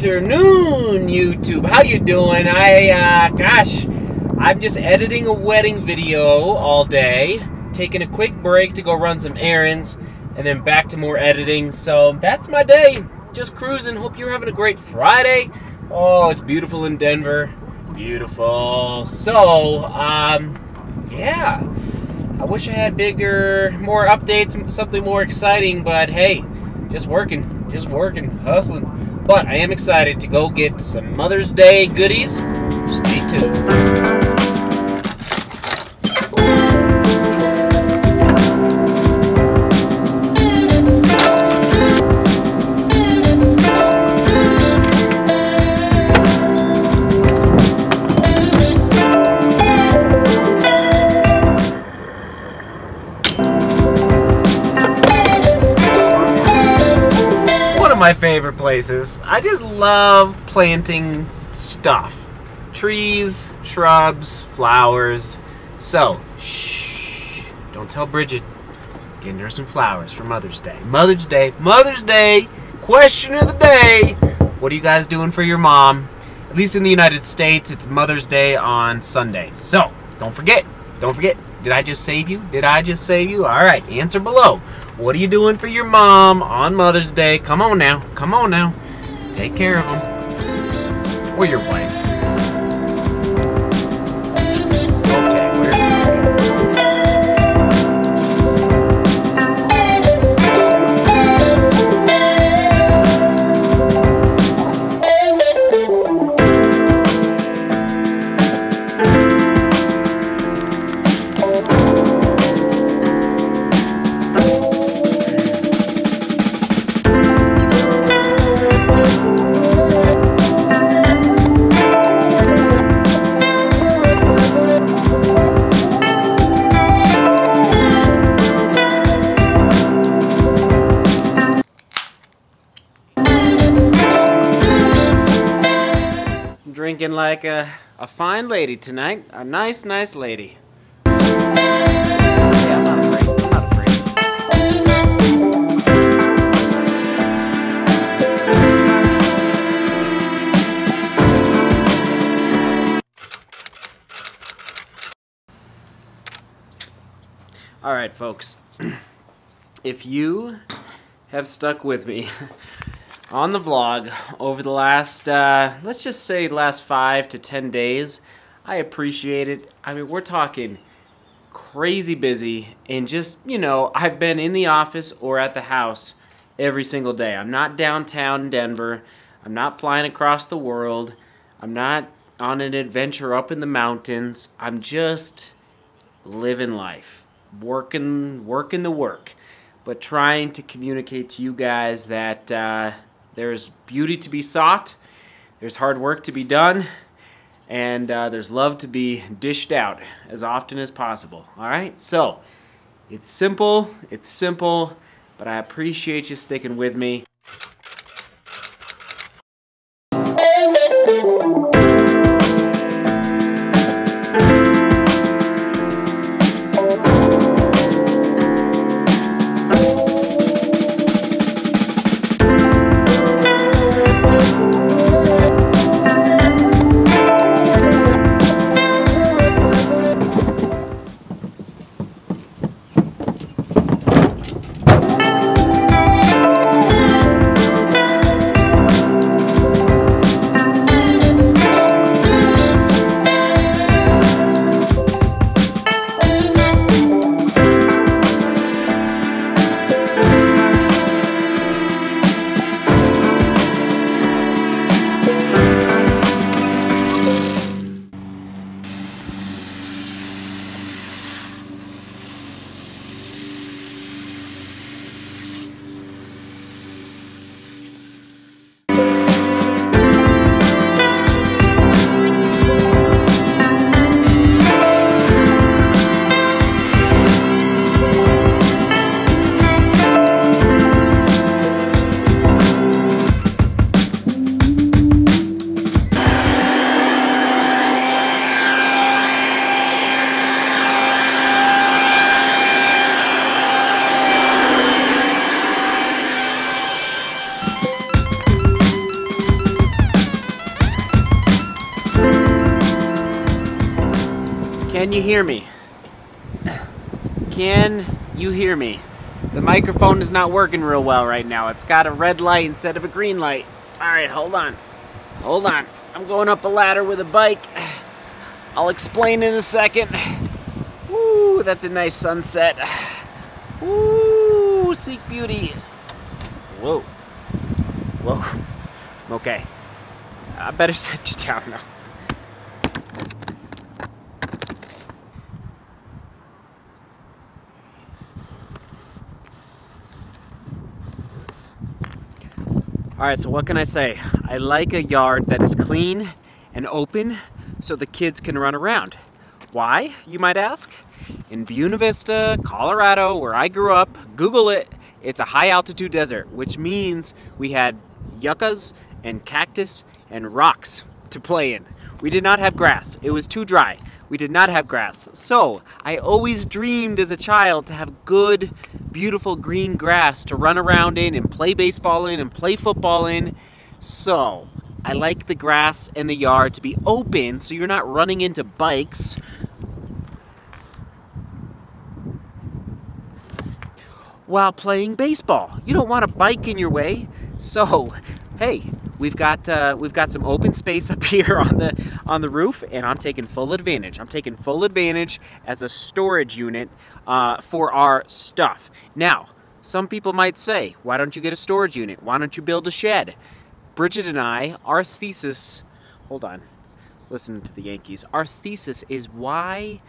YouTube? How you doing? I, uh, gosh, I'm just editing a wedding video all day, taking a quick break to go run some errands, and then back to more editing. So that's my day. Just cruising. Hope you're having a great Friday. Oh, it's beautiful in Denver. Beautiful. So, um, yeah. I wish I had bigger, more updates, something more exciting, but hey, just working, just working, hustling. But I am excited to go get some Mother's Day goodies. Stay tuned. My favorite places. I just love planting stuff. Trees, shrubs, flowers. So, shh, don't tell Bridget. Getting her some flowers for Mother's Day. Mother's Day, Mother's Day, question of the day. What are you guys doing for your mom? At least in the United States, it's Mother's Day on Sunday. So, don't forget, don't forget, did I just save you? Did I just save you? All right, answer below. What are you doing for your mom on Mother's Day? Come on now. Come on now. Take care of them. Or your wife. Like a, a fine lady tonight. A nice, nice lady. All right, folks. if you have stuck with me on the vlog over the last, uh, let's just say last five to 10 days. I appreciate it. I mean, we're talking crazy busy and just, you know, I've been in the office or at the house every single day. I'm not downtown Denver. I'm not flying across the world. I'm not on an adventure up in the mountains. I'm just living life, working, working the work, but trying to communicate to you guys that, uh, there's beauty to be sought, there's hard work to be done, and uh, there's love to be dished out as often as possible. All right? So, it's simple, it's simple, but I appreciate you sticking with me. Can you hear me? Can you hear me? The microphone is not working real well right now. It's got a red light instead of a green light. Alright, hold on. Hold on. I'm going up a ladder with a bike. I'll explain in a second. Woo, that's a nice sunset. Woo, seek beauty. Whoa. Whoa. Okay. I better set you down now. Alright, so what can I say? I like a yard that is clean and open so the kids can run around. Why, you might ask? In Buena Vista, Colorado, where I grew up, Google it, it's a high altitude desert, which means we had yuccas and cactus and rocks to play in. We did not have grass, it was too dry. We did not have grass. So, I always dreamed as a child to have good, beautiful green grass to run around in and play baseball in and play football in. So, I like the grass and the yard to be open so you're not running into bikes. While playing baseball. You don't want a bike in your way. So, hey, we've got uh, we've got some open space up here on the on the roof, and I'm taking full advantage. I'm taking full advantage as a storage unit uh, for our stuff. Now, some people might say, why don't you get a storage unit? Why don't you build a shed? Bridget and I, our thesis, hold on, listen to the Yankees. Our thesis is why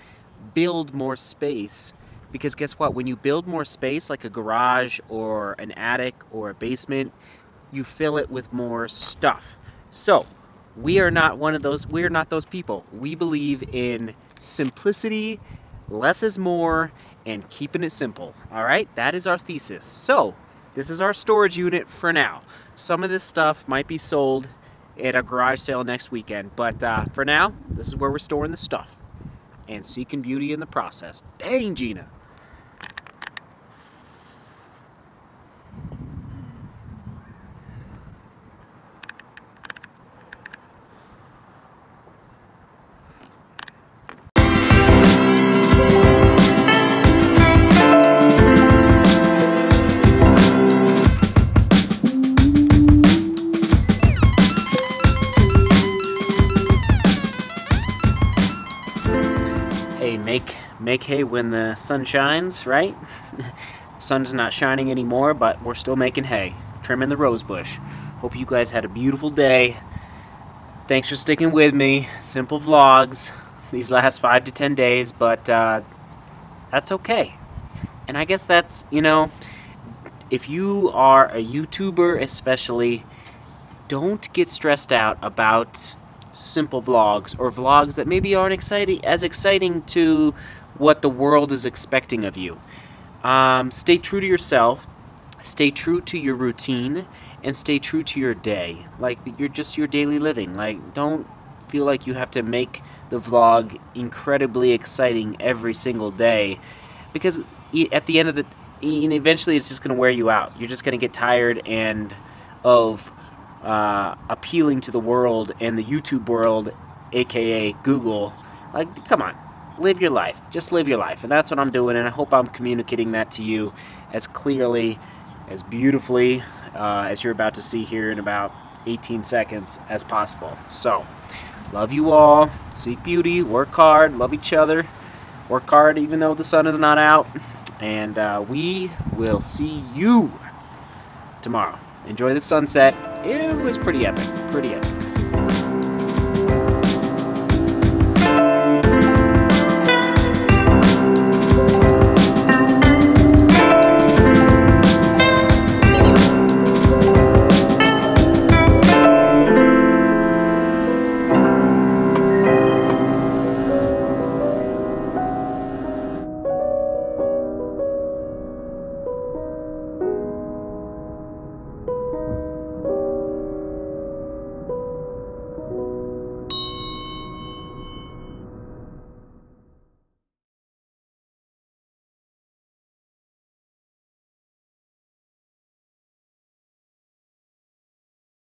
build more space because guess what? When you build more space, like a garage or an attic or a basement, you fill it with more stuff. So, we are not one of those, we're not those people. We believe in simplicity, less is more, and keeping it simple. All right, that is our thesis. So, this is our storage unit for now. Some of this stuff might be sold at a garage sale next weekend, but uh, for now, this is where we're storing the stuff and seeking beauty in the process. Dang, Gina. Make hay when the sun shines, right? Sun's not shining anymore, but we're still making hay, trimming the rose bush. Hope you guys had a beautiful day. Thanks for sticking with me. Simple vlogs these last five to ten days, but uh, that's okay. And I guess that's, you know, if you are a YouTuber especially, don't get stressed out about simple vlogs or vlogs that maybe aren't exciting as exciting to what the world is expecting of you. Um, stay true to yourself, stay true to your routine, and stay true to your day. Like you're just your daily living. Like don't feel like you have to make the vlog incredibly exciting every single day because at the end of the eventually it's just going to wear you out. You're just going to get tired and of uh, appealing to the world and the YouTube world, aka Google. Like, come on, live your life. Just live your life. And that's what I'm doing, and I hope I'm communicating that to you as clearly, as beautifully uh, as you're about to see here in about 18 seconds as possible. So, love you all. Seek beauty, work hard, love each other. Work hard even though the sun is not out. And uh, we will see you tomorrow. Enjoy the sunset. It was pretty epic. Pretty epic.